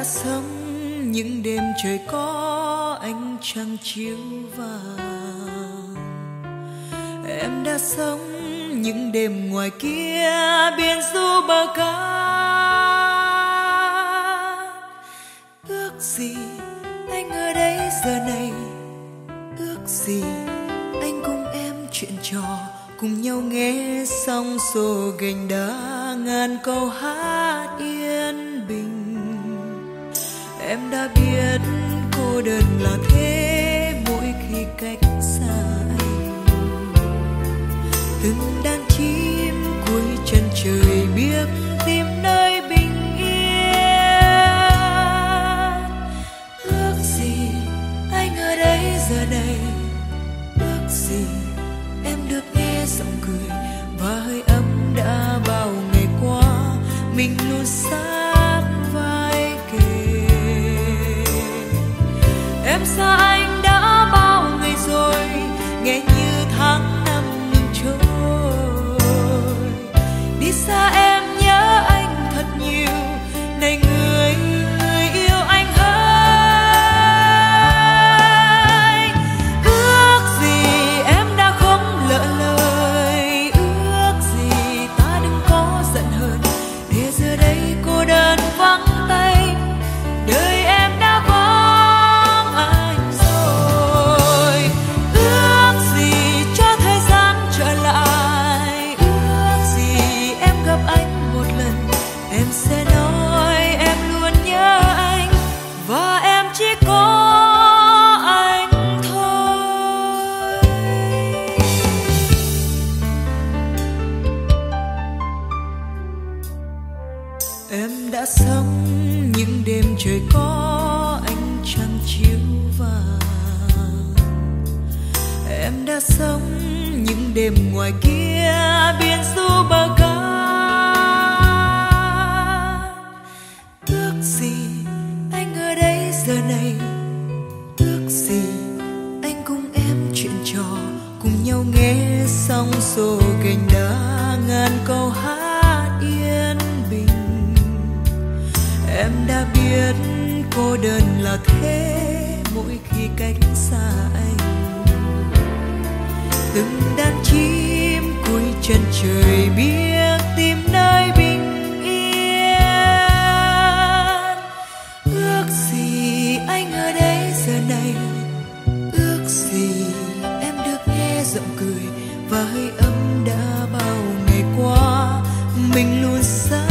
đã sống những đêm trời có ánh trăng chiếu vàng. Em đã sống những đêm ngoài kia, biển du bờ cát. Ước gì anh ở đây giờ này? Ước gì anh cùng em chuyện trò, cùng nhau nghe sóng xô gành đá ngàn câu hát? Em đã biết cô đơn là thế mỗi khi cách xa anh. Từng đàn chim cuối chân trời biết tìm nơi bình yên. Ước gì anh ở đây giờ đây, ước gì em được nghe giọng cười? Em xa đã sống, những đêm trời có ánh trăng chiếu vàng em đã sống, những đêm ngoài kia biển du bờ cát tước gì anh ở đây giờ này? Ước gì anh cùng em chuyện trò, cùng nhau nghe sóng xô gành đá ngàn con đã biết cô đơn là thế mỗi khi cách xa anh. Từng đàn chim cuối chân trời biết tìm nơi bình yên. Ước gì anh ở đây giờ này? Ước gì em được nghe giọng cười? Và hơi ấm đã bao ngày qua, mình luôn xa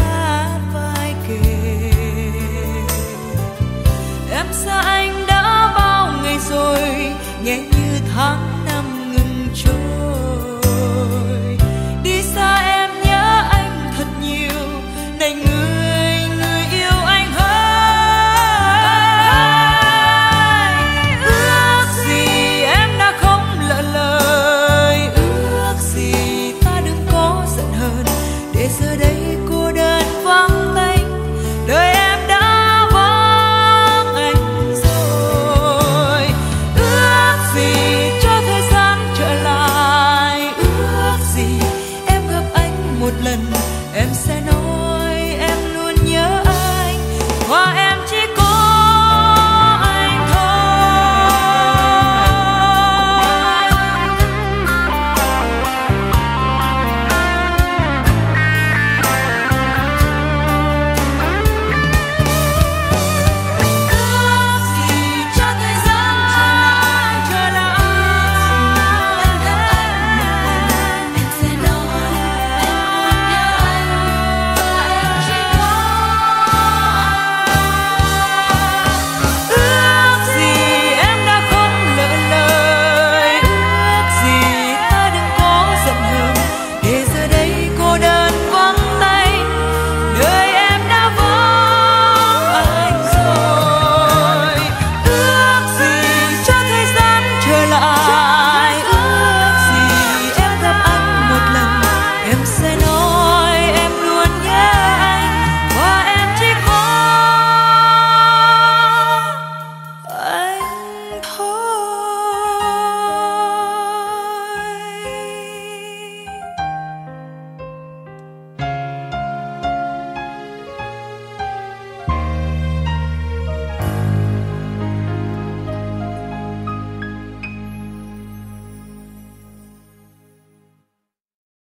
nghe như tháng năm ngừng trôi đi xa em nhớ anh thật nhiều, này người người yêu anh hơn. ước gì em đã không lỡ lời, ước gì ta đừng có giận hờn để giờ đây